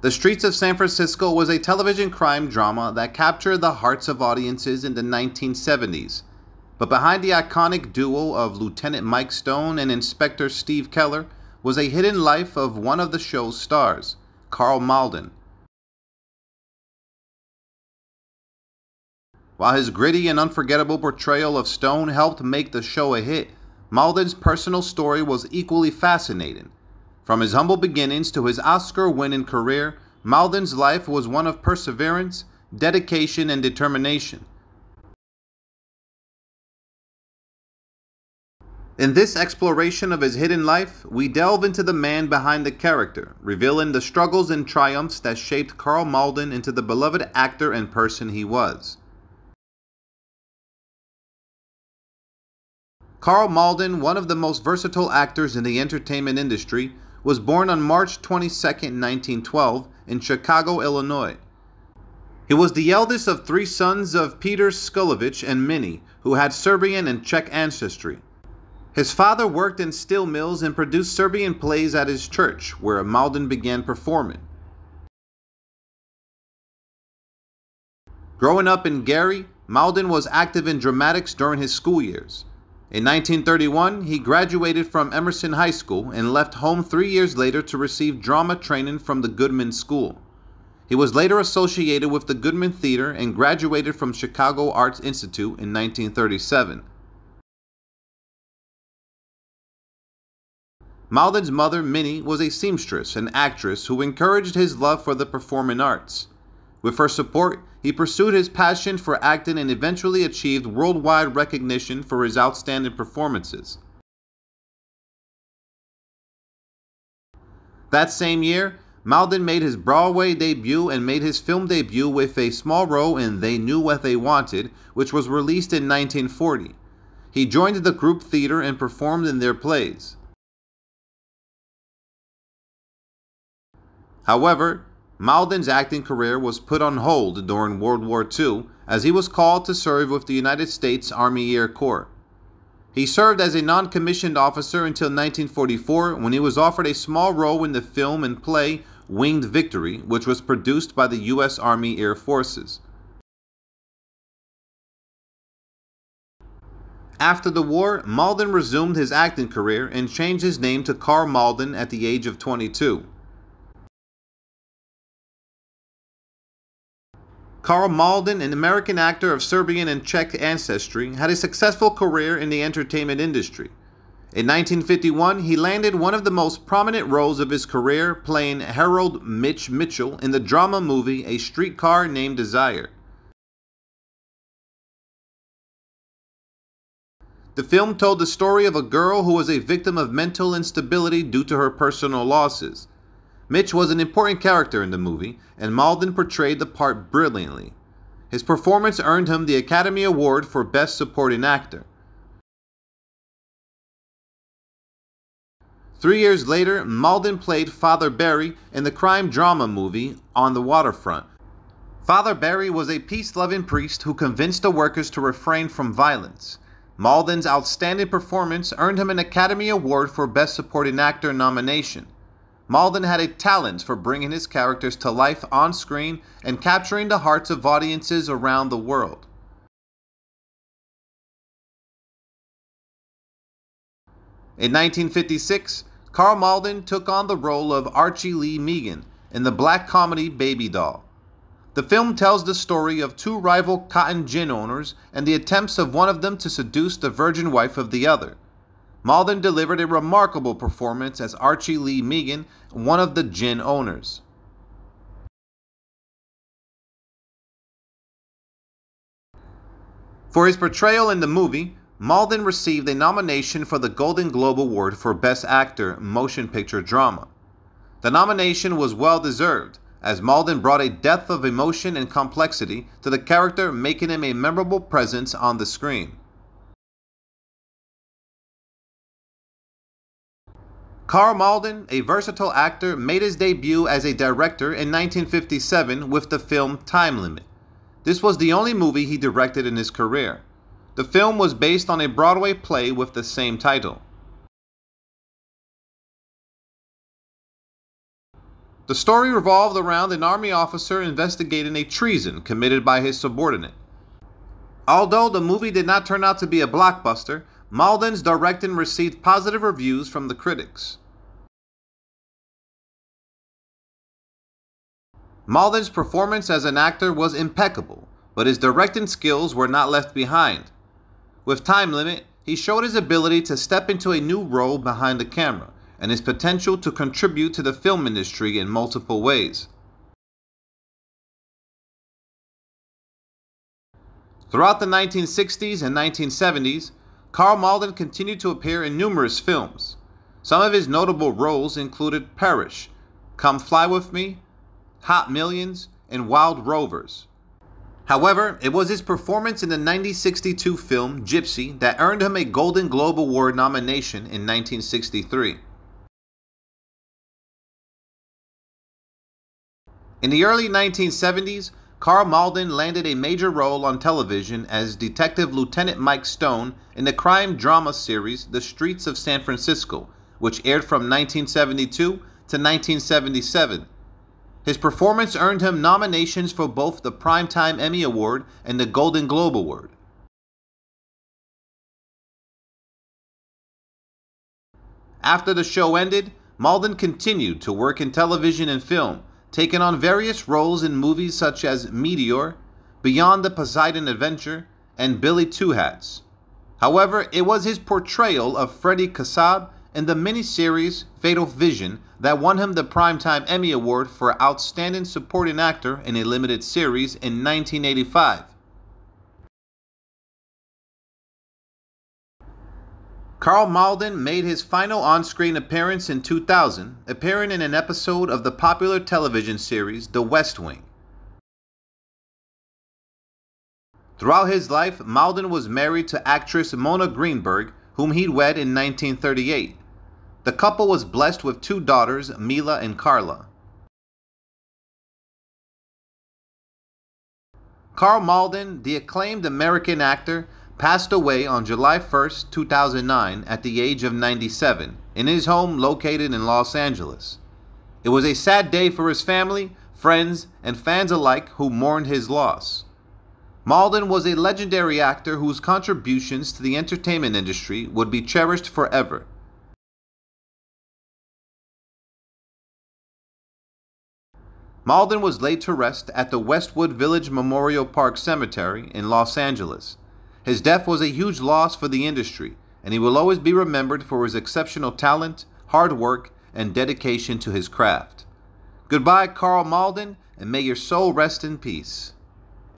The Streets of San Francisco was a television crime drama that captured the hearts of audiences in the 1970s. But behind the iconic duo of Lieutenant Mike Stone and Inspector Steve Keller was a hidden life of one of the show's stars, Karl Malden. While his gritty and unforgettable portrayal of Stone helped make the show a hit, Malden's personal story was equally fascinating. From his humble beginnings to his Oscar winning career, Malden's life was one of perseverance, dedication, and determination. In this exploration of his hidden life, we delve into the man behind the character, revealing the struggles and triumphs that shaped Karl Malden into the beloved actor and person he was. Karl Malden, one of the most versatile actors in the entertainment industry, was born on March 22, 1912, in Chicago, Illinois. He was the eldest of three sons of Peter Sekulovich and Minnie, who had Serbian and Czech ancestry. His father worked in steel mills and produced Serbian plays at his church, where Malden began performing. Growing up in Gary, Malden was active in dramatics during his school years. In 1931, he graduated from Emerson High School and left home three years later to receive drama training from the Goodman School. He was later associated with the Goodman Theater and graduated from Chicago Arts Institute in 1937. Malden's mother, Minnie, was a seamstress and actress who encouraged his love for the performing arts. With her support, he pursued his passion for acting and eventually achieved worldwide recognition for his outstanding performances. That same year, Malden made his Broadway debut and made his film debut with a small role in They Knew What They Wanted, which was released in 1940. He joined the group theater and performed in their plays. However, Malden's acting career was put on hold during World War II as he was called to serve with the United States Army Air Corps. He served as a non commissioned officer until 1944 when he was offered a small role in the film and play Winged Victory, which was produced by the U.S. Army Air Forces. After the war, Malden resumed his acting career and changed his name to Karl Malden at the age of 22. Karl Malden, an American actor of Serbian and Czech ancestry, had a successful career in the entertainment industry. In 1951, he landed one of the most prominent roles of his career playing Harold Mitch Mitchell in the drama movie A Streetcar Named Desire. The film told the story of a girl who was a victim of mental instability due to her personal losses. Mitch was an important character in the movie, and Malden portrayed the part brilliantly. His performance earned him the Academy Award for Best Supporting Actor. Three years later, Malden played Father Barry in the crime drama movie On the Waterfront. Father Barry was a peace loving priest who convinced the workers to refrain from violence. Malden's outstanding performance earned him an Academy Award for Best Supporting Actor nomination. Malden had a talent for bringing his characters to life on screen and capturing the hearts of audiences around the world. In 1956, Karl Malden took on the role of Archie Lee Meighan in the black comedy Baby Doll. The film tells the story of two rival cotton gin owners and the attempts of one of them to seduce the virgin wife of the other. Malden delivered a remarkable performance as Archie Lee Meighan, one of the gin owners. For his portrayal in the movie, Malden received a nomination for the Golden Globe Award for Best Actor Motion Picture Drama. The nomination was well deserved, as Malden brought a depth of emotion and complexity to the character, making him a memorable presence on the screen. Karl Malden, a versatile actor, made his debut as a director in 1957 with the film Time Limit. This was the only movie he directed in his career. The film was based on a Broadway play with the same title. The story revolved around an army officer investigating a treason committed by his subordinate. Although the movie did not turn out to be a blockbuster, Malden's directing received positive reviews from the critics. Malden's performance as an actor was impeccable, but his directing skills were not left behind. With Time Limit, he showed his ability to step into a new role behind the camera and his potential to contribute to the film industry in multiple ways. Throughout the 1960s and 1970s, Karl Malden continued to appear in numerous films. Some of his notable roles included Parrish, Come Fly With Me, Hot Millions, and Wild Rovers. However, it was his performance in the 1962 film Gypsy that earned him a Golden Globe Award nomination in 1963. In the early 1970s, Karl Malden landed a major role on television as Detective Lieutenant Mike Stone in the crime drama series The Streets of San Francisco, which aired from 1972 to 1977. His performance earned him nominations for both the Primetime Emmy Award and the Golden Globe Award. After the show ended, Malden continued to work in television and film, taken on various roles in movies such as Meteor, Beyond the Poseidon Adventure, and Billy Two Hats. However, it was his portrayal of Freddie Kassab in the miniseries Fatal Vision that won him the Primetime Emmy Award for Outstanding Supporting Actor in a Limited Series in 1985. Karl Malden made his final on screen appearance in 2000, appearing in an episode of the popular television series The West Wing. Throughout his life, Malden was married to actress Mona Greenberg, whom he'd wed in 1938. The couple was blessed with two daughters, Mila and Carla. Karl Malden, the acclaimed American actor, passed away on July 1, 2009, at the age of 97, in his home located in Los Angeles. It was a sad day for his family, friends, and fans alike who mourned his loss. Malden was a legendary actor whose contributions to the entertainment industry would be cherished forever. Malden was laid to rest at the Westwood Village Memorial Park Cemetery in Los Angeles. His death was a huge loss for the industry, and he will always be remembered for his exceptional talent, hard work, and dedication to his craft. Goodbye, Karl Malden, and may your soul rest in peace.